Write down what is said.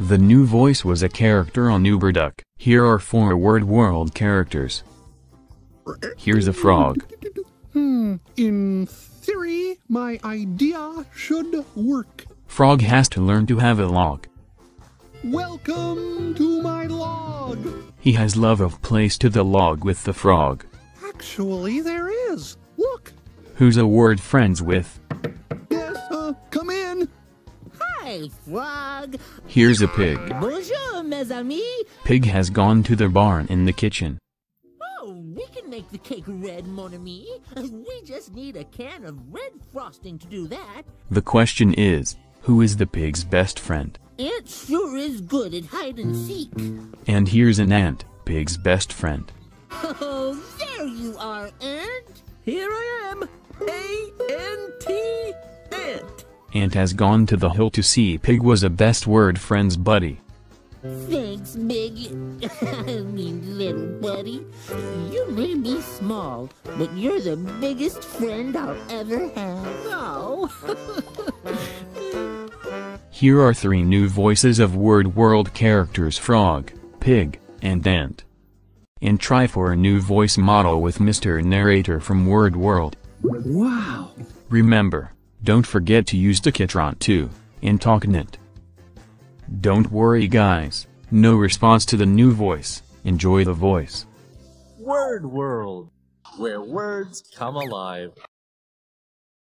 The new voice was a character on Uberduck. Here are four word world characters. Here's a frog. Hmm, in theory, my idea should work. Frog has to learn to have a log. Welcome to my log. He has love of place to the log with the frog, Actually, there is. Look. who's a word friends with. Hi, frog. Here's a pig. Bonjour, mes amis. Pig has gone to the barn in the kitchen. Oh, we can make the cake red, mon ami. We just need a can of red frosting to do that. The question is, who is the pig's best friend? Ant sure is good at hide and seek. And here's an ant, pig's best friend. Oh, there you are, Ant. Here I am, A-N-T, Ant. Ant has gone to the hill to see pig was a best word friends buddy. Thanks, big. I mean, little buddy. You may be small, but you're the biggest friend I'll ever have. Oh. Here are three new voices of word world characters frog, pig, and ant. And try for a new voice model with Mr. Narrator from Word World. Wow. Remember, don't forget to use Tacotron 2, in TalkNet. Don't worry guys, no response to the new voice, enjoy the voice. Word World, where words come alive.